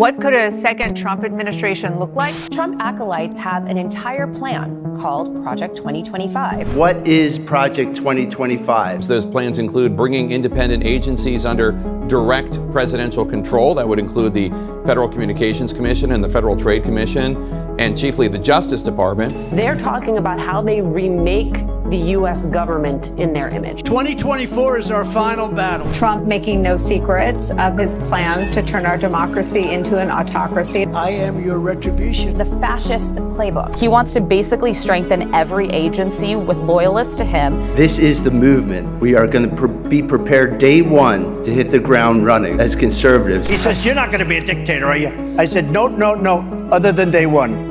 What could a second Trump administration look like? Trump acolytes have an entire plan called Project 2025. What is Project 2025? Those plans include bringing independent agencies under direct presidential control. That would include the Federal Communications Commission and the Federal Trade Commission, and chiefly the Justice Department. They're talking about how they remake the U.S. government in their image. 2024 is our final battle. Trump making no secrets of his plans to turn our democracy into an autocracy. I am your retribution. The fascist playbook. He wants to basically strengthen every agency with loyalists to him. This is the movement. We are going to pre be prepared day one to hit the ground running as conservatives. He says, You're not going to be a dictator, are you? I said, No, no, no, other than day one.